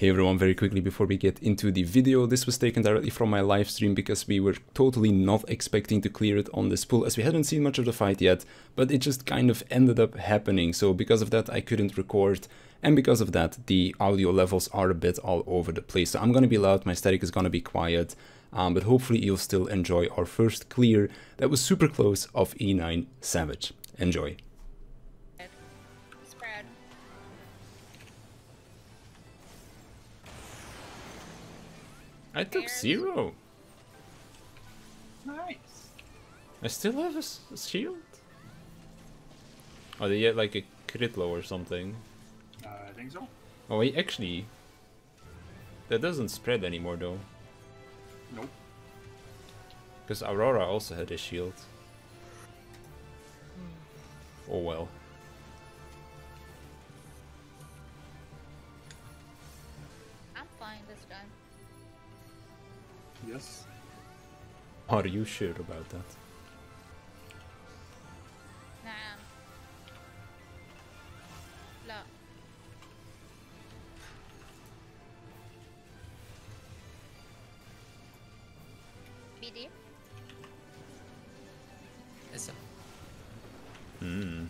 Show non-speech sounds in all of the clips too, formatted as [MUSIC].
Hey everyone, very quickly before we get into the video, this was taken directly from my live stream because we were totally not expecting to clear it on this pool as we hadn't seen much of the fight yet, but it just kind of ended up happening, so because of that I couldn't record, and because of that the audio levels are a bit all over the place. So I'm gonna be loud, my static is gonna be quiet, um, but hopefully you'll still enjoy our first clear that was super close of E9 Savage. Enjoy. I took zero. Nice. I still have a shield? Oh, they get like a crit low or something. Uh, I think so. Oh, wait, actually, that doesn't spread anymore though, Nope. because Aurora also had a shield. Oh well. I'm fine this time. Yes. Are you sure about that? Nah. La. BD. Is Hmm.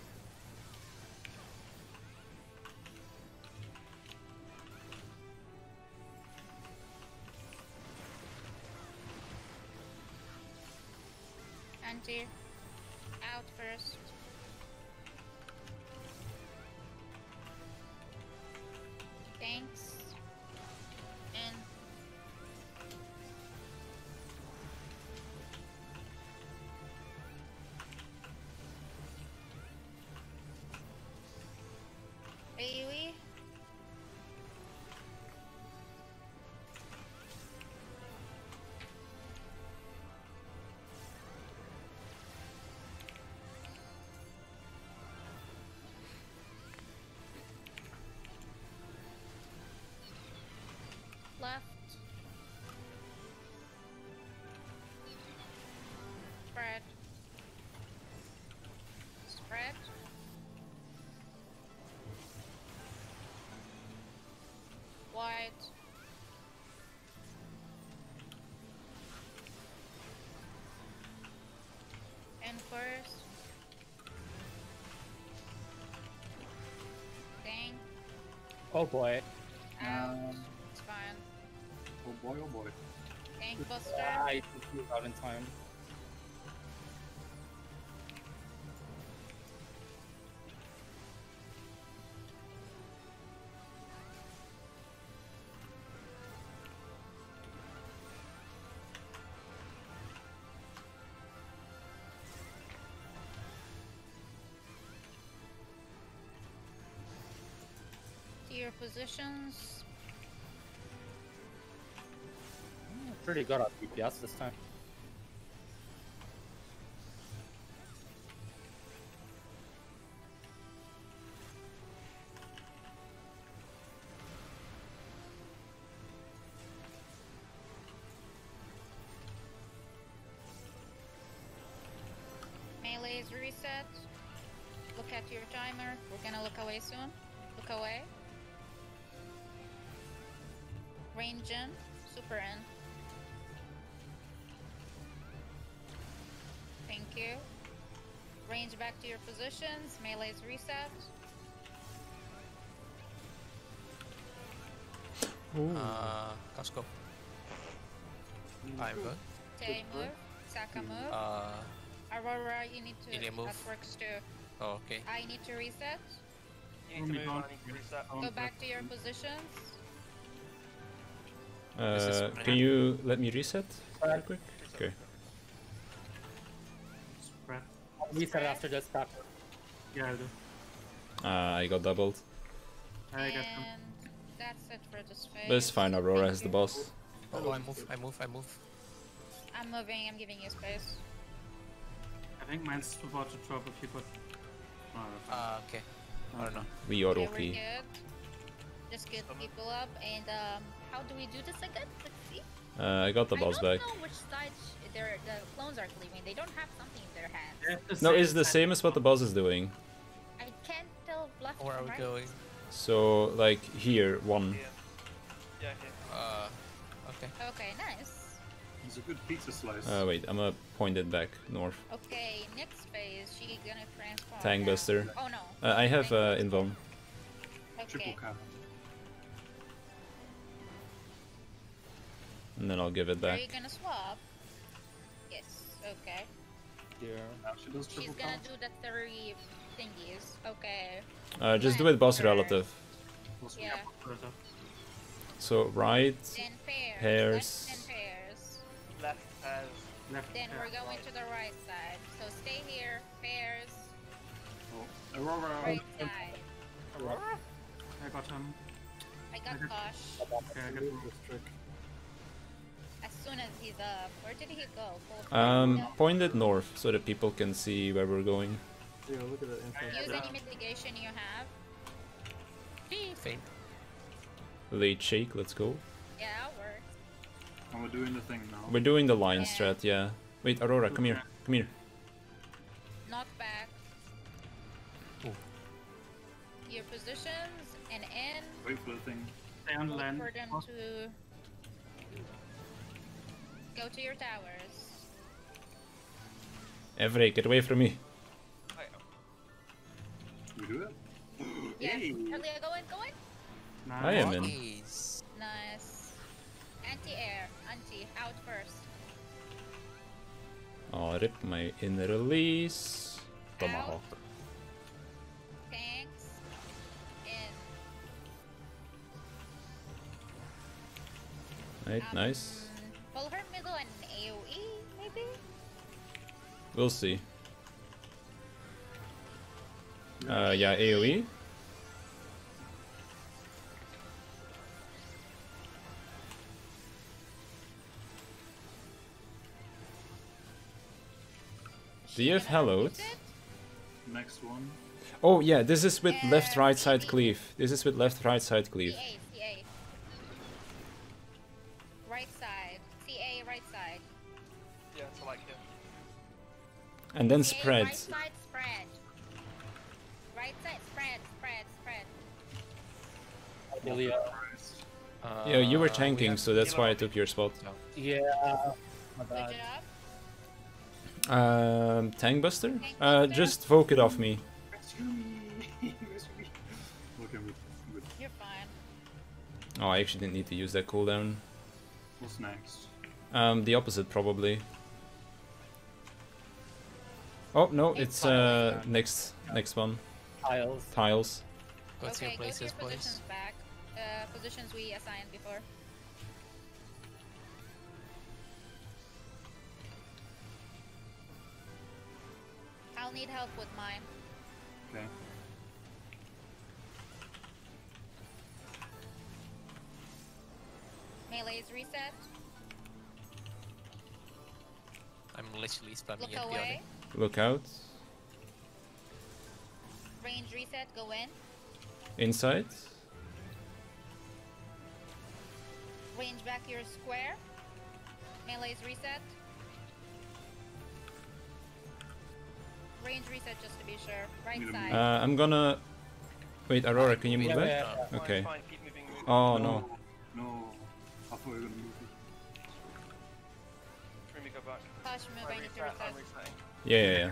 Anti. Out first. Thanks. In. AoE. Left. Spread. Spread. Wide. And first. Dang. Oh boy. Out. Um, It's fine. Boy, oh boy. Tank buster. Ah, I took you out in time. To your positions. Pretty good on DPS this time. Melee is reset. Look at your timer. We're gonna look away soon. Look away. Range in. Super in. Thank you. Range back to your positions. Melee is reset. uh, Casco. I'm good. Tay move. Saka move. Uh, Aurora, you need to. Ilya move. That works too. oh, okay. I need to reset. You need to move, don't- I need to reset. Go back to your positions. Uh, can you let me reset real quick? Okay. Spread. Reset after this back. Yeah, I do. Uh, I got doubled. I got them. That's it for this phase. But it's fine, Aurora Thank has the boss. Oh, I move, I move, I move. I'm moving, I'm giving you space. I think mine's about to drop if you put. Oh. Uh, okay. I don't know. We are Okay, okay. we're good. Just get people up and um, how do we do this again? Let's see. Uh, I got the I boss back. know which side the clones are cleaving. They don't have something in their hands. Yeah, No, it's the same as what the boss is doing. I can't tell left Where are we right. going? So, like, here, one. Yeah. Yeah, here. Uh, okay. Okay, nice. It's a good pizza slice. Uh, wait, I'm gonna point it back north. Okay, next phase, she gonna transform. Tang. Buster. Oh no. Uh, I have uh, Tang Invom. Triple Okay. And then I'll give it Are back. you gonna swap? Yes. Okay. Yeah. Now she does She's triple gonna cap. do the three thingies. Okay. Uh, just do it boss Sure. relative. Yeah. So right, Then pairs. Pairs. Left and pairs. Left pairs. Left Then pair. we're going to the right side. So stay here. Pairs. Oh, Aurora. Right side. I got him. I got Okay. Kosh. Okay, I got him. As soon as he's up. Where did he go? Full um, front? point north so that people can see where we're going. Yeah, look at that info. Use Yeah. any mitigation you have. Feint. Late shake, let's go. Yeah, that works. And we're doing the thing now. We're doing the line Yeah. strat, yeah. Wait, Aurora, come here, come here. Knock back. Ooh. Your positions and in. Wait for the thing. Stay on land. for them Oh, to go to your towers. Evray, get away from me. Wait, We do it? Yeah. Yay. Earlier, go in, go in. Nice. I am in. Nice. Nice. Anti-air, anti, out first. Oh, rip my Inner Release. Tomahawk. Tanks. In. Right, nice. We'll see. Uh, yeah, AoE. Do you have hallowed? Next one. Oh yeah, this is with left right side cleave. This is with left right side cleave. CA, CA. Right side. And then CA, spread. Right side, spread. Right side, spread, spread, spread. Ilya. Uh, Yeah, you were tanking, have so that's why I took your spot. Yeah. My Good bad. job. Um, Tank Buster? Tank Uh, Buster? just poke it off me. Rescue me! [LAUGHS] Rescue me! Okay, good. good. You're fine. Oh, I actually didn't need to use that cooldown. What's next? Um, the opposite probably. Oh no, it's uh next next one. Tiles. Tiles. Go to okay, your places, go to your boys. positions back. Uh, positions we assigned before. I'll need help with mine. Okay. Melee's reset. I'm literally spamming Look it away. Look out. Range reset. Go in. Inside. Range back your square. Melee is reset. Range reset just to be sure. Right side. Uh, I'm gonna. Wait, Aurora, can you move Yeah, back? yeah, Fine, Okay. Fine, keep moving, moving. Oh no. No. I thought we were gonna move it. Rumi, go back. Hush move. I'm I need to reset, I'm resetting. Yeah, yeah, yeah.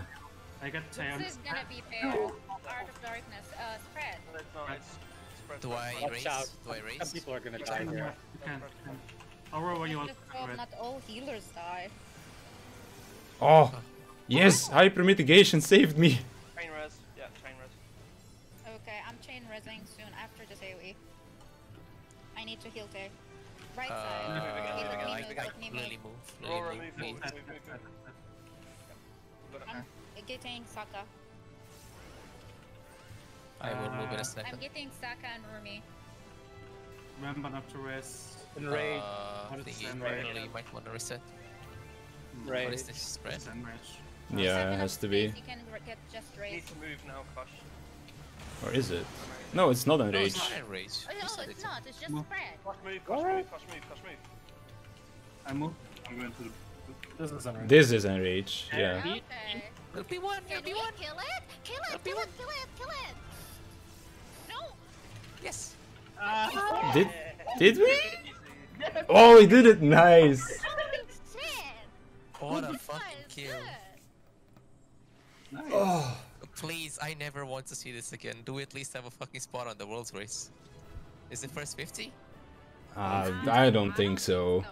I got Taeon. This is gonna be paired. Art of Darkness. Uh, spread. No, it's not, it's spread. Do I spread. Watch. Do I Some people are gonna You die can, here. you can. can. Aurora, what you want? Just hope not all healers die. Oh, yes, hyper mitigation saved me. Chain res. Yeah, chain res. Okay, I'm chain resing soon after this AoE. I need to heal Tay. Right Uh, side. Move again, Heal move me, again, move. Got. I'm getting Saka. I will move in a Uh, second. I'm getting Saka and Rumi. Remember not to rest. Enrage. Uh, What is thingy, enrage? finally might want to reset. What Rage. is this spread? Yeah, it has to be. You can get just You need to move now, Kosh. Or is it? No, it's not No, it's not enrage. Oh, no, said it's not. It's just Move. spread. Kosh move, Kosh What? move, Kosh move, Kosh move. I move. I'm going to the. This is enrage. This is enrage. Yeah. Okay. LB1, Can LB1! kill it? Kill it! Kill it! Kill it! Kill it! No! Yes! Ah. Did did we? Oh, he did it! Nice! What a fucking kill. Nice. Oh, Please, I never want to see this again. Do we at least have a fucking spot on the World Race? Is it first 50? uh, I don't think so. No,